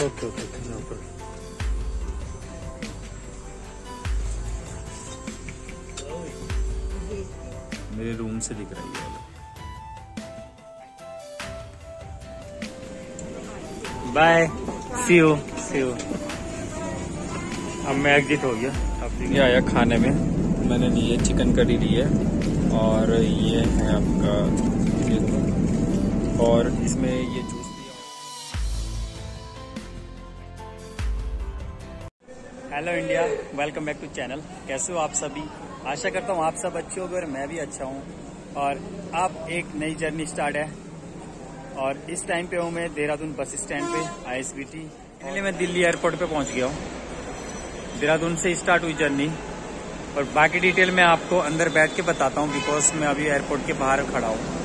Okay okay no problem मेरे room से दिख रही है। Bye see you see you अब मैं एग्जिट हो गया। अब ये आया खाने में। मैंने ली है चिकन करी ली है। और ये है आपका और इसमें ये hello India welcome back to channel कैसे हो आप सभी? आशा करता हूँ आप सब अच्छे होगे और मैं भी अच्छा हूँ। और अब एक नई जर्नी स्टार्ट है। और इस टाइम पे हूँ मैं देहरादून बस स्टैंड पे आईएसबीटी फाइनली मैं दिल्ली एयरपोर्ट पे पहुँच गया हूँ। देहरादून से स्टार्ट हुई जर्नी और बाकी डिटेल मैं आपको अंदर बैठ के बताता हूँ बिकॉज़ मैं अभी एयरपोर्ट के बाहर खड़ा हूँ।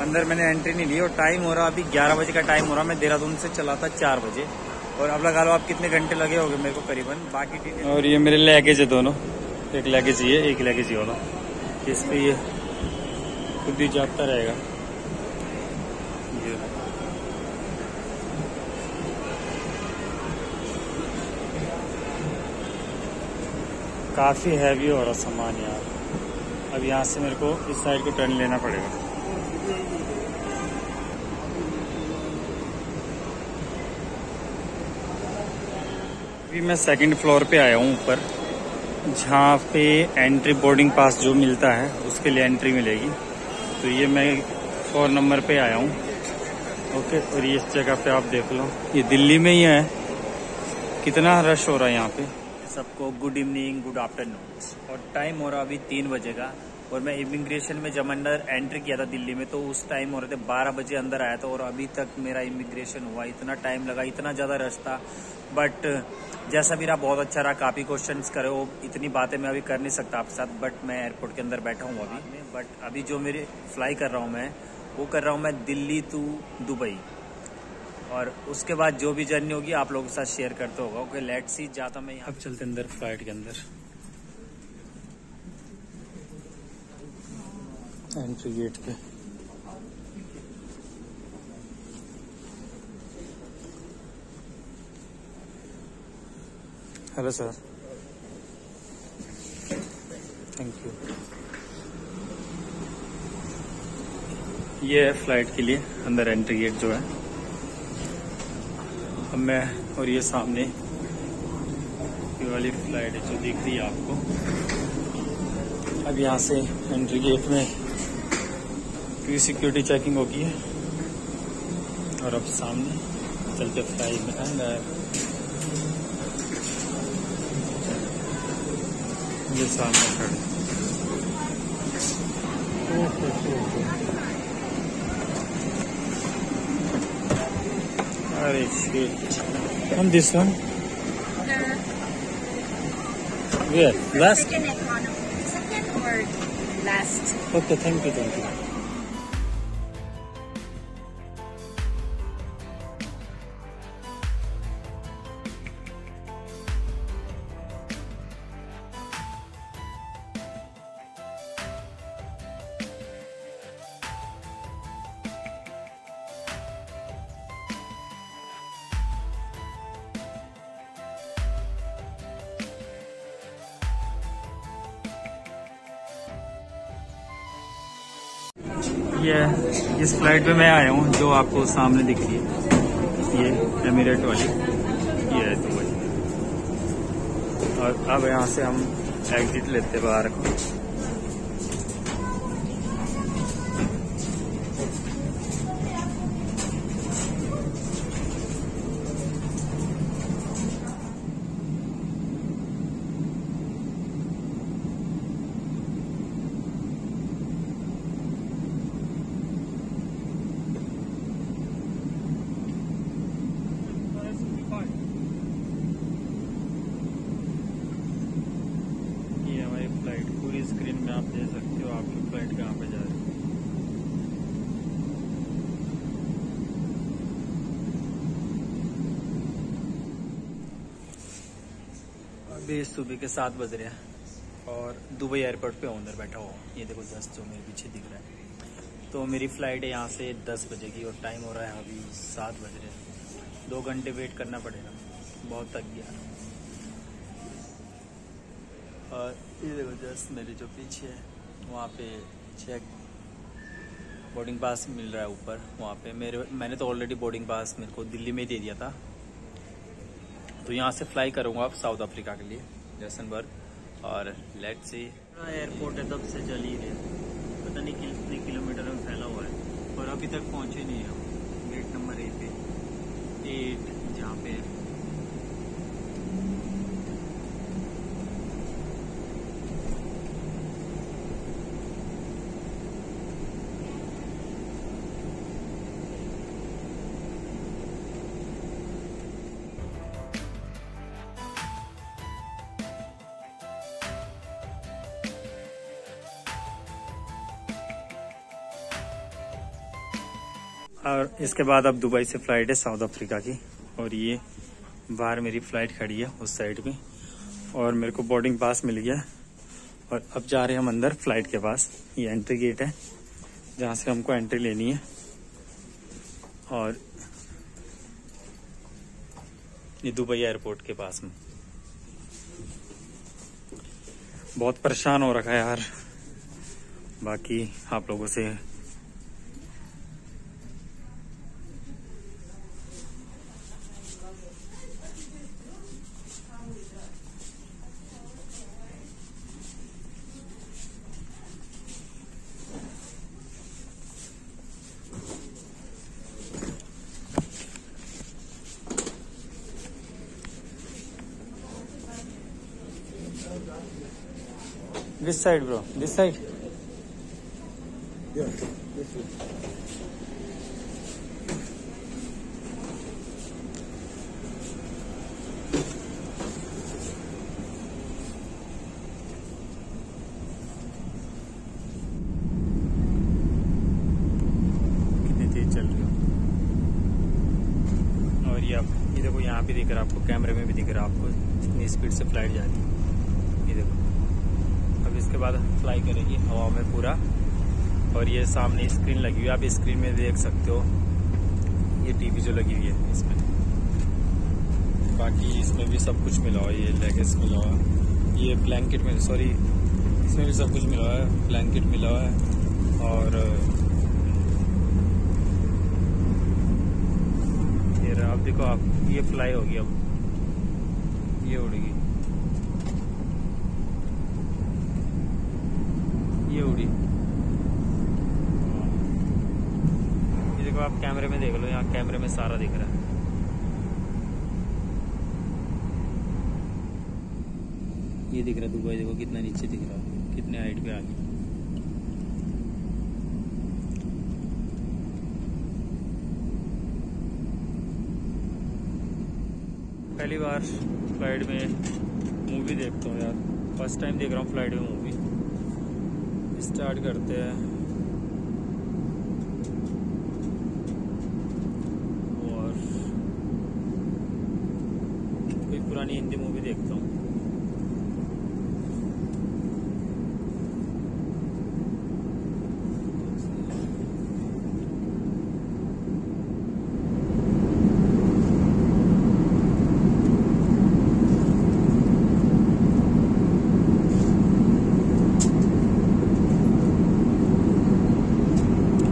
अंदर मैंने एंट्री नहीं ली और टाइम हो रहा, अभी 11 बजे का टाइम हो रहा, मैं देहरादून से चला था चार बजे। और अब लगा लो आप कितने घंटे लगे होंगे मेरे को करीबन? बाकी और ये मेरे लगेज है दोनों। एक लगेज ये, एक लगेज ये वाला। इस पे ये खुद ही जाता रहेगा। काफ़ी हैवी हो रहा सामान यार। अब यहाँ से मेरे को इस साइड को टर्न लेना पड़ेगा। अभी मैं सेकंड फ्लोर पे आया हूँ ऊपर। जहाँ पे एंट्री बोर्डिंग पास जो मिलता है, उसके लिए एंट्री मिलेगी। तो ये मैं फोर नंबर पे आया हूँ। ओके और ये इस जगह पे आप देख लो। ये दिल्ली में ही है। कितना रश हो रहा है यहाँ पे। सबको गुड इवनिंग गुड आफ्टरनून और टाइम हो रहा अभी तीन बजे का। और मैं इमिग्रेशन में जब अंदर एंट्री किया था दिल्ली में तो उस टाइम हो रहे थे बारह बजे अंदर आया था और अभी तक मेरा इमिग्रेशन हुआ इतना टाइम लगा इतना ज़्यादा रश था। बट जैसा भी रहा बहुत अच्छा रहा काफ़ी क्वेश्चन करे वो इतनी बातें मैं अभी कर नहीं सकता आपके साथ बट मैं एयरपोर्ट के अंदर बैठा हूँ अभी। बट अभी जो मेरे फ्लाई कर रहा हूँ मैं वो कर रहा हूँ मैं दिल्ली टू दुबई। और उसके बाद जो भी जर्नी होगी आप लोगों के साथ शेयर करते होगा। ओके लेट सी जाता मैं अब चलते अंदर फ़्लाइट के अंदर। एंट्री गेट पे हेलो सर थैंक यू ये है फ़्लाइट के लिए अंदर एंट्री गेट जो है। अब मैं और ये सामने ये वाली फ़्लाइट है जो दिख रही है आपको। अब यहाँ से एंट्री गेट में प्री सिक्योरिटी चेकिंग होगी। है और अब सामने चलते फ्लाई में। अंदर uh, ये सामने खड़े। Last okay thank you thank you इस फ़्लाइट पे मैं आया हूँ, जो आपको सामने दिख रही है। ये एमिरेट वाली। ये है दुबई और अब यहाँ से हम एग्जिट लेते बाहर को ये हमारी फ़्लाइट पूरी स्क्रीन में आप दे सकते हो, आपकी फ़्लाइट कहाँ पे जा रही है? अभी सुबह के सात बज रहे हैं और दुबई एयरपोर्ट पे अंदर बैठा हुआ ये देखो जस्ट जो मेरे पीछे दिख रहा है। तो मेरी फ़्लाइट है यहाँ से दस बजे की और टाइम हो रहा है अभी सात बज रहे हैं। दो घंटे वेट करना पड़ेगा। बहुत थक गया। ये देखो जस्ट मेरे जो पीछे है, वहाँ पे चेक बोर्डिंग पास मिल रहा है ऊपर, वहाँ पे। मेरे, मैंने तो ऑलरेडी बोर्डिंग पास मेरे को दिल्ली में दे दिया था। तो यहाँ से फ्लाई करूँगा आप साउथ अफ्रीका के लिए जैसनबर्ग और लेट से एयरपोर्ट है, तब से चल ही। रहे पता नहीं कितने किलोमीटर में फैला हुआ है। और अभी तक पहुँचे नहीं है गेट नंबर एट पे। एट जहाँ पे और इसके बाद अब दुबई से फ़्लाइट है साउथ अफ्रीका की। और ये बाहर मेरी फ़्लाइट खड़ी है उस साइड में और मेरे को बोर्डिंग पास मिल गया। और अब जा रहे हैं हम अंदर फ़्लाइट के पास। ये एंट्री गेट है, जहाँ से हमको एंट्री लेनी है। और ये दुबई एयरपोर्ट के पास में। बहुत परेशान हो रखा है यार। बाकी आप लोगों से This side, bro. This side. Yeah, this is. कितनी तेज चल रही और ये आप ये देखो यहाँ भी दिख रहा है आपको कैमरे में भी दिख रहा है आपको इतनी स्पीड से फ़्लाइट जा रही है इसके बाद फ्लाई करेगी, हवा में पूरा। और ये सामने स्क्रीन लगी हुई है, आप स्क्रीन में देख सकते हो। ये टीवी जो लगी हुई है, इसमें। बाकी इसमें भी सब कुछ मिला हुआ ये लेगेस मिला हुआ ये ब्लैंकेट में सॉरी इसमें भी सब कुछ मिला हुआ है ब्लैंकेट मिला हुआ है, और, ये अब देखो आप, ये फ्लाई होगी अब। ये उड़ेगी। उड़ी ये देखो, आप कैमरे में देख लो, यहाँ कैमरे में सारा दिख रहा है। ये दिख रहा है दुबई, देखो कितना नीचे दिख रहा है, कितने हाइट पे आ गई पहली बार फ़्लाइट में मूवी देखता हूँ यार। फ़र्स्ट टाइम देख रहा हूँ फ़्लाइट में मूवी स्टार्ट करते हैं। और कोई पुरानी हिंदी मूवी देखता हूँ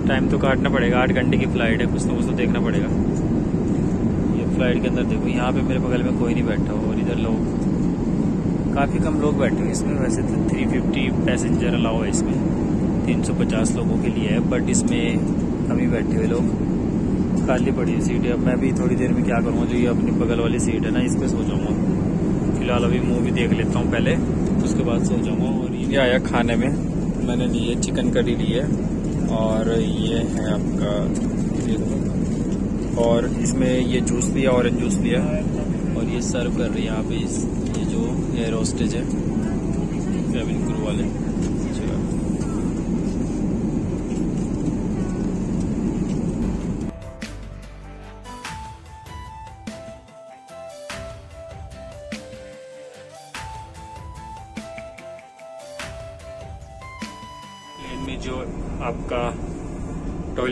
टाइम तो काटना पड़ेगा, आठ घंटे की फ़्लाइट है, कुछ तो कुछ तो देखना पड़ेगा। ये फ़्लाइट के अंदर देखो, यहाँ पे मेरे बगल में कोई नहीं बैठा और इधर लोग, काफ़ी कम लोग बैठे हुए इसमें, वैसे तो थ्री फिफ्टी पैसेंजर अलाउ है इसमें, तीन सौ पचास लोगों के लिए है बट इसमें कम ही बैठे हुए लोग। खाली पड़ी हुई सीट है। अब मैं भी थोड़ी देर में क्या करूँगा जो ये अपनी बगल वाली सीट है ना, इस पर सो फ़िलहाल अभी मूवी देख लेता हूँ पहले, उसके बाद सो जाऊँगा। और ये आया खाने में, मैंने ली है चिकन करी ली है। और ये है आपका और इसमें ये जूस लिया ऑरेंज जूस लिया और ये सर्व कर रही है यहाँ इस, ये जो एयर होस्टेज है केबिन क्रू वाले।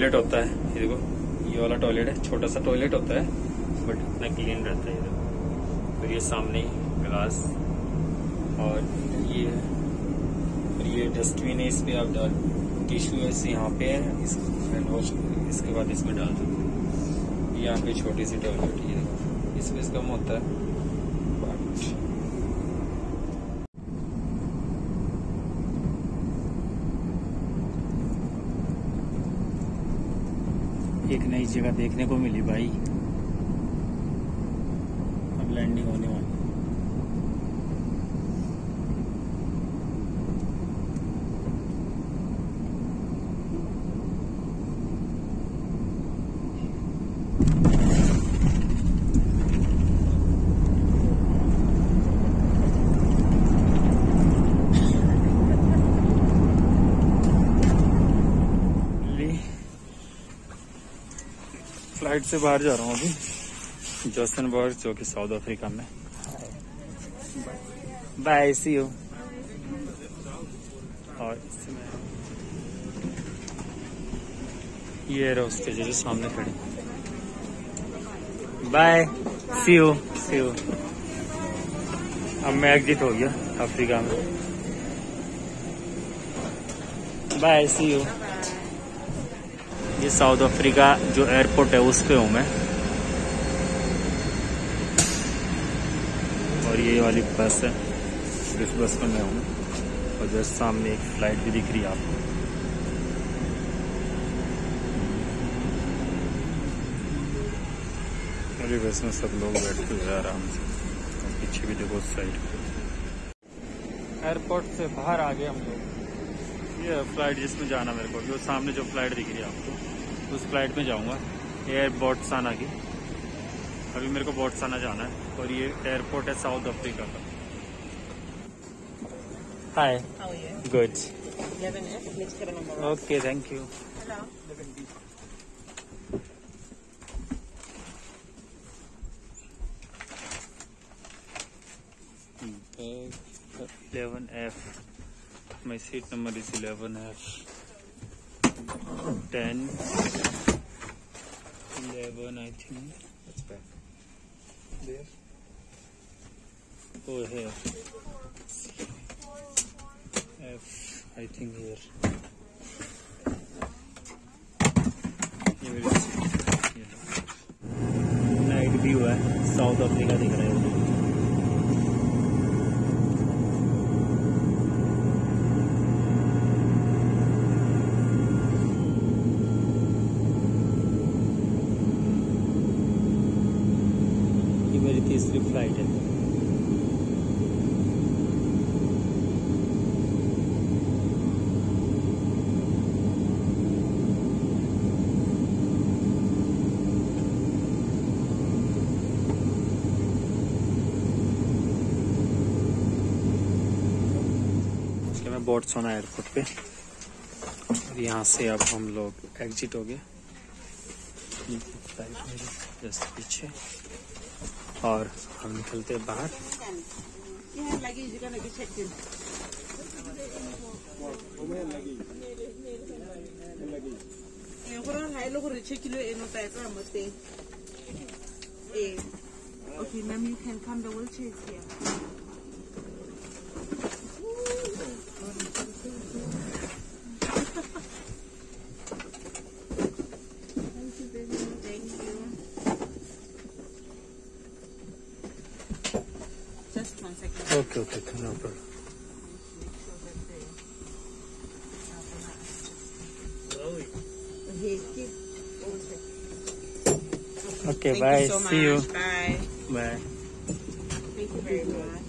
टॉयलेट होता है। ये देखो, ये वाला टॉयलेट है, छोटा सा टॉयलेट होता है बट इतना क्लीन रहता है इधर। और ये सामने ग्लास और ये और ये डस्टबिन है, इस पे आप डाल टिश्यू ऐसे यहाँ पे है, इस वॉश इसके बाद इसमें डाल दो। यहाँ पे छोटी सी टॉयलेट ये स्पेस कम होता है। एक नई जगह देखने को मिली भाई। अब लैंडिंग होने फ़्लाइट से बाहर जा रहा हूँ अभी। जोसनबर्ग जो कि साउथ अफ्रीका में। बाय सी यू और ये एयर होस्टेज है जो सामने खड़ी। Bye see you see you अब मैं एग्जिट हो गया अफ्रीका में। बाय सी यू ये साउथ अफ्रीका जो एयरपोर्ट है, उस पे हूँ मैं। और ये वाली बस है, इस बस में मैं हूँ। और जस्ट सामने एक फ़्लाइट भी दिख रही है आपको। और बस में सब लोग बैठते हुए आराम से पीछे भी देखो उस साइड एयरपोर्ट से बाहर आ गए हम लोग। ये फ़्लाइट जिसमें जाना मेरे को जो सामने जो फ़्लाइट दिख रही है आपको उस फ़्लाइट में जाऊँगा एयर बोट्साना की। अभी मेरे को बोट्साना जाना है और ये एयरपोर्ट है साउथ अफ्रीका का। Hi? Good 11F, next cabin number. Okay thank you Hello. Eleven F my seat number is eleven F ten eleven I think Oh, here. F, I think here. seat। Night view है South Africa दिख रहा है मेरी तीसरी flight है Botswana airport पे। और यहाँ से अब हम लोग एग्जिट हो गए। जस्ट पीछे। और हम निकलते हैं बाहर. Eh, e. Eh. Okay, ma'am, you can come. The wheelchair is here. second. Okay okay no problem Okay, keep over okay Thank bye you so see you much. Bye. Bye Thank you very much.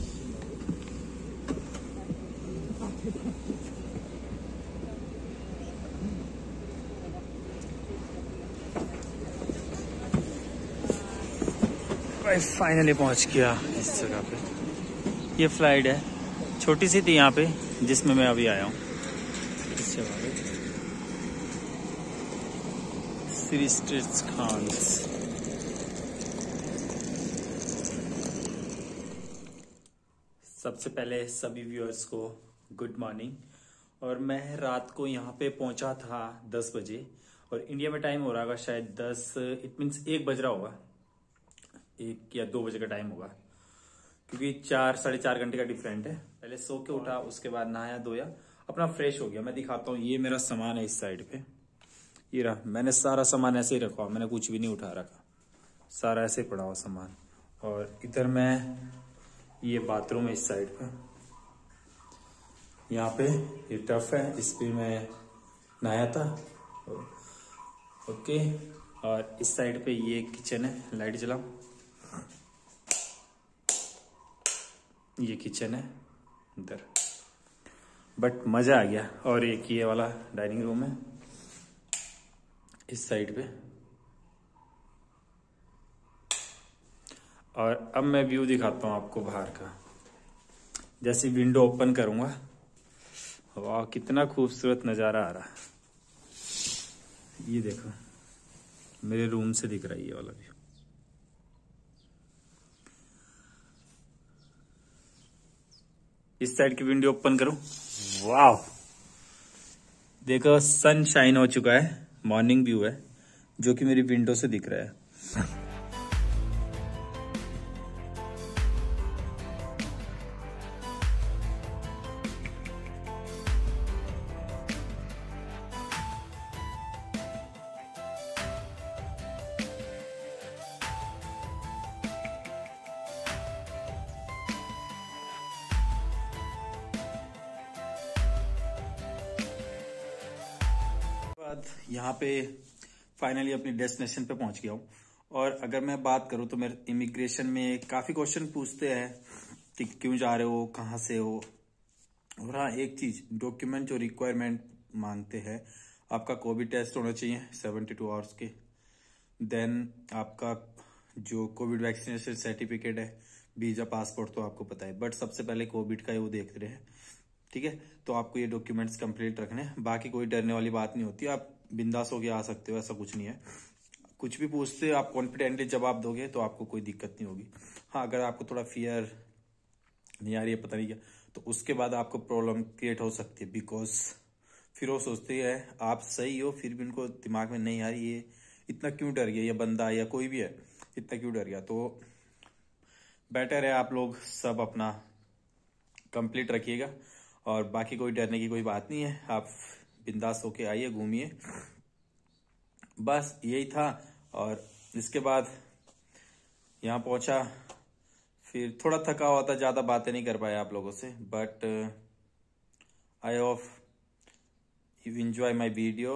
भाई finally पहुंच गया इस जगह पे ये flight है। छोटी सी थी यहाँ पे, जिसमें मैं अभी आया हूँ। इस जगह पे श्री स्ट्रीट्स खान्स सबसे पहले सभी व्यूअर्स को गुड मॉर्निंग। और मैं रात को यहाँ पे पहुँचा था 10 बजे। और इंडिया में टाइम हो रहा होगा शायद 10 इट मीन्स एक बज रहा होगा। एक या दो बजे का टाइम होगा। क्योंकि चार, साढ़े चार घंटे का डिफरेंट है। पहले सो के उठा, उसके बाद नहाया, धोया, अपना फ्रेश हो गया। मैं दिखाता हूँ, ये मेरा सामान है इस साइड पे। ये रहा, मैंने सारा सामान ऐसे ही रखा, मैंने कुछ भी नहीं उठा रखा। सारा ऐसे पड़ा हुआ सामान। और इधर मैं, ये बाथरूम है इस साइड पे। यहाँ पे ये टफ है, इस पे मैं नहाया था। ओके, और इस साइड पे ये किचन है लाइट जलाओ ये किचन है, इधर। बट मज़ा आ गया, और एक ये वाला डाइनिंग रूम है, इस साइड पे। और अब मैं व्यू दिखाता हूँ आपको बाहर का। जैसे विंडो ओपन करूँगा, वाह, कितना खूबसूरत नज़ारा आ रहा है। ये देखो, मेरे रूम से दिख रहा है ये वाला व्यू इस साइड की विंडो ओपन करूँ। वाह देखो सन शाइन हो चुका है मॉर्निंग व्यू है जो कि मेरी विंडो से दिख रहा है। यहाँ पे फाइनली अपनी डेस्टिनेशन पे पहुँच गया हूँ। और अगर मैं बात करूँ तो मेरे इमिग्रेशन में काफ़ी क्वेश्चन पूछते हैं कि क्यों जा रहे हो, कहाँ से हो। और हाँ एक चीज़ डॉक्यूमेंट जो रिक्वायरमेंट मांगते हैं, आपका कोविड टेस्ट होना चाहिए सेवेंटी टू आवर्स के। देन आपका जो कोविड वैक्सीनेशन सर्टिफिकेट है वीज़ा पासपोर्ट तो आपको पता है। बट सबसे पहले कोविड का ही वो देख रहे हैं, ठीक है? तो आपको ये डॉक्यूमेंट्स कंप्लीट रखने हैं। बाकी कोई डरने वाली बात नहीं होती। आप बिंदास होके आ सकते हो, ऐसा कुछ नहीं है। कुछ भी पूछते आप कॉन्फिडेंटली जवाब दोगे तो आपको कोई दिक्कत नहीं होगी। हाँ अगर आपको थोड़ा फियर नहीं आ रही है, पता नहीं क्या तो उसके बाद आपको प्रॉब्लम क्रिएट हो सकती है बिकॉज़ फिर वो सोचते हैं, आप सही हो, फिर भी उनको दिमाग में नहीं आ रही है इतना क्यों डर गया, या बंदा या कोई भी है, इतना क्यों डर गया। तो बेटर है आप लोग सब अपना कंप्लीट रखिएगा, और बाकी कोई डरने की कोई बात नहीं है, आप बिंदास होके आइए, घूमिए। बस यही था और इसके बाद यहाँ पहुँचा। फिर थोड़ा थका हुआ था, ज़्यादा बातें नहीं कर पाया आप लोगों से but I hope you enjoy my video